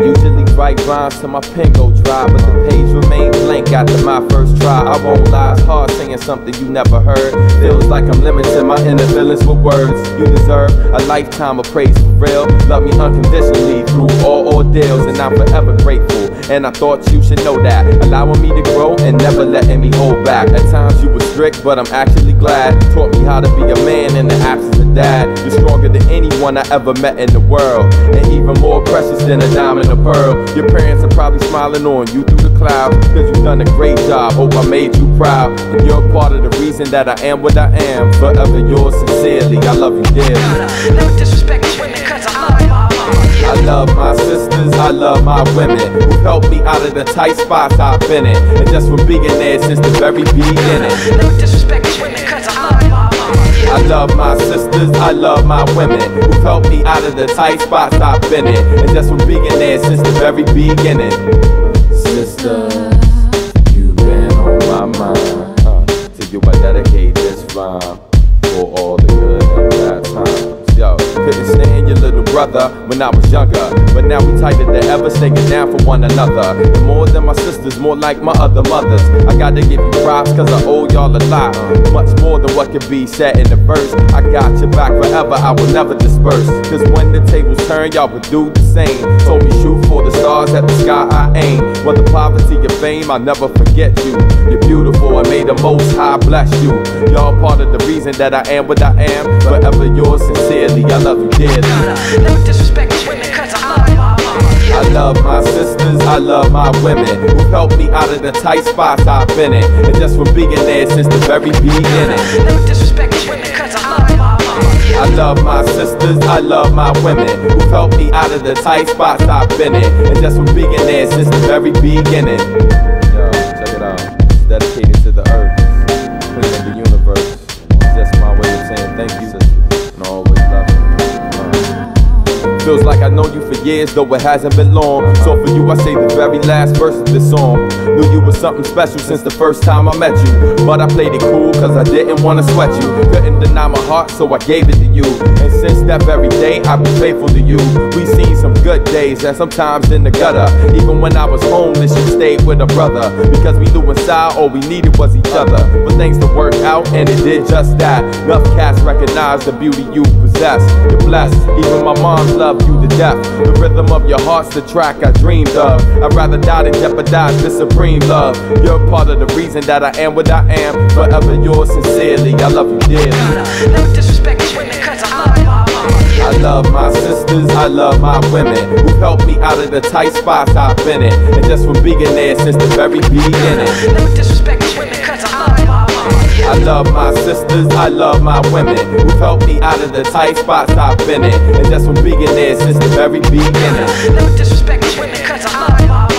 usually write rhymes till my pen go dry, but the page remains blank after my first try. I won't lie, it's hard saying something you never heard. Feels like I'm limiting my inner feelings with words. You deserve a lifetime of praise for real. Love me unconditionally through all ordeals, and I'm forever grateful. And I thought you should know that, allowing me to grow and never letting me hold back. At times strict, but I'm actually glad. Taught me how to be a man in the absence of dad. You're stronger than anyone I ever met in the world, and even more precious than a diamond or pearl. Your parents are probably smiling on you through the clouds, cause you've done a great job. Hope I made you proud. And you're part of the reason that I am what I am. Forever yours sincerely. I love you dearly. No disrespect I love my sisters, I love my women who helped me out of the tight spots I've been in. And just from being there since the very beginning. No disrespect to women, cause I love my. I love my sisters, I love my women who helped me out of the tight spots I've been in. And just from being there since the very beginning. Sister, you've been on my mind. Uh, to you I dedicate this rhyme brother when I was younger, but now we tighter than ever, staying down for one another. And more than my sisters, more like my other mothers. I gotta give you props, cause I owe y'all a lot. Much more than what can be said in the verse. I got your back forever, I will never disperse. Cause when the tables turn, y'all would do the same. Told me shoot for the stars at the sky I aim. Whether poverty or fame, I'll never forget you. You're beautiful and may the most high bless you. Y'all part of the reason that I am what I am. Forever yours sincerely, I love you dearly. I love my sisters, I love my women who helped me out of the tight spots I've been in. And just from being there since the very beginning. No disrespect to women, cause I love my. I love my sisters, I love my women who helped me out of the tight spots I've been in. And just from being there since the very beginning. Feels like I know you for years, though it hasn't been long. So for you, I say the very last verse of this song. Knew you was something special since the first time I met you. But I played it cool, cause I didn't wanna sweat you. Couldn't deny my heart, so I gave it to you. And since that very day, I've been faithful to you. We seen some good days, and sometimes in the gutter. Even when I was homeless, you stayed with a brother. Because we knew inside all we needed was each other. But things to work out, and it did just that. Enough cats recognize the beauty you possess. You're blessed, even my mom's love you to death. The rhythm of your heart's the track I dreamed of. I'd rather die than jeopardize this supreme love. You're part of the reason that I am what I am. Forever yours sincerely, I love you dearly. No disrespect women, cause I love. I love my sisters, I love my women who helped me out of the tight spots I've been in. And just from being there since the very beginning. I love my sisters, I love my women Who've helped me out of the tight spots I've been in. And just from being there since the very beginning. No disrespect to women, cause I love.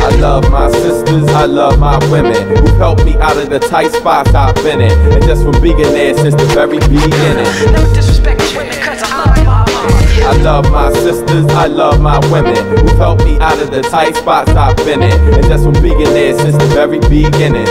I love my sisters, I love my women who helped me out of the tight spots I've been in. And just from being there since the very beginning. No disrespect to women, cause I love my. I love my sisters, I love my women who helped me out of the tight spots I've been in. And just from being there since the very beginning.